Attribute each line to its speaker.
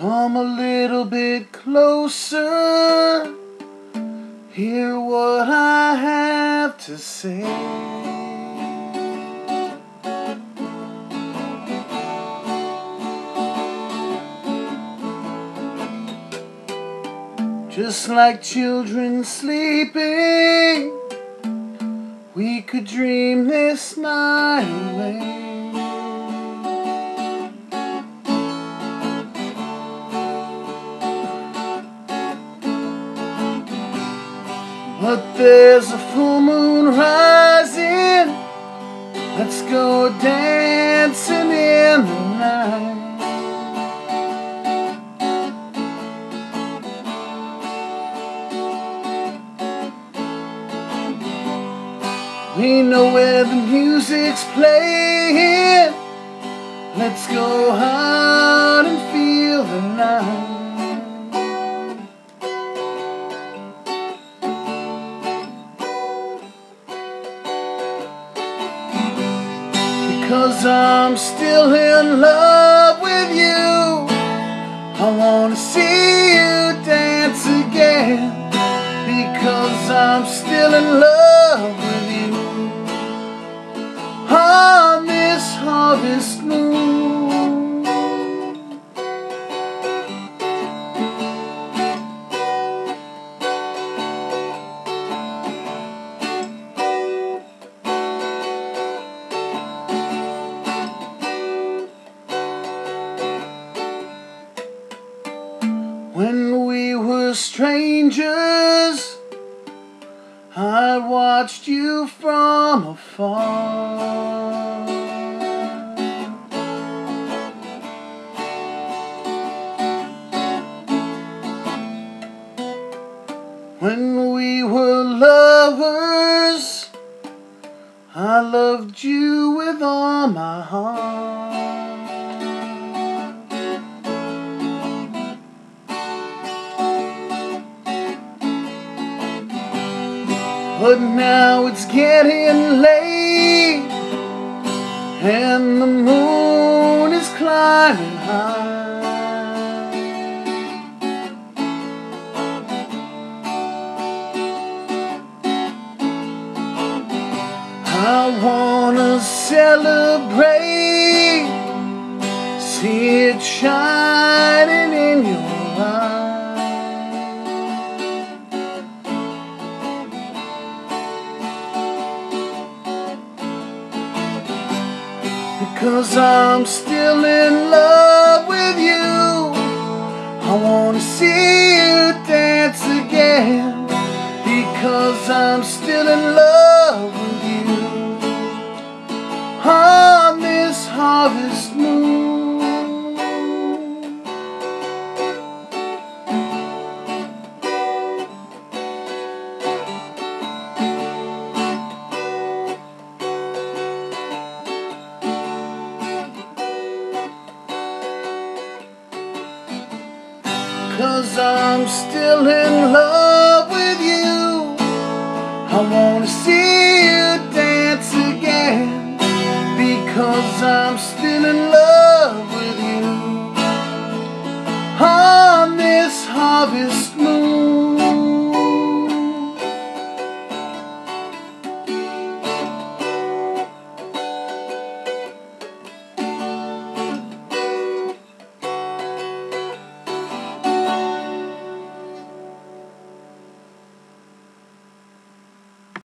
Speaker 1: Come a little bit closer. Hear what I have to say. Just like children sleeping, we could dream this night away. But there's a full moon rising. Let's go dancing in the night. We know where the music's playing. Let's go out and feel the night. Cause I'm still in love with you. Strangers, I watched you from afar. When we were lovers, I loved you with all my heart. But now it's getting late And the moon is climbing high. I wanna celebrate See it shining Because I'm still in love with you. I wanna see you dance again. Because I'm still in love with you. On this harvest Cause I'm still in love